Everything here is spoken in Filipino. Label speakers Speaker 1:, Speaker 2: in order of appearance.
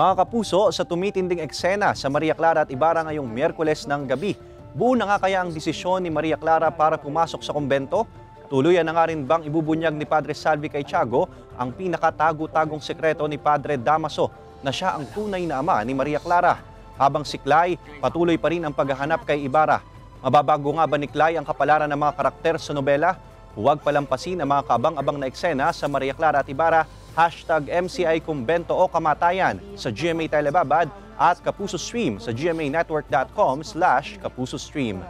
Speaker 1: Mga kapuso, sa tumitinding eksena sa Maria Clara at Ibarra ngayong Miyerkules ng gabi, buo na nga kaya ang desisyon ni Maria Clara para pumasok sa kumbento? Tuluyan na nga rin bang ibubunyag ni Padre Salvi kay Tiago ang pinakatago-tagong sekreto ni Padre Damaso na siya ang tunay na ama ni Maria Clara? Habang si Clay, patuloy pa rin ang paghahanap kay Ibarra. Mababago nga ba ni Clay ang kapalaran ng mga karakter sa nobela? Huwag palampasin ang mga kabang-abang na eksena sa Maria Clara at Ibarra, hashtag MCI Kumbento o Kamatayan sa GMA Telebabad at Kapuso Stream sa gmanetwork.com slash Kapuso Stream.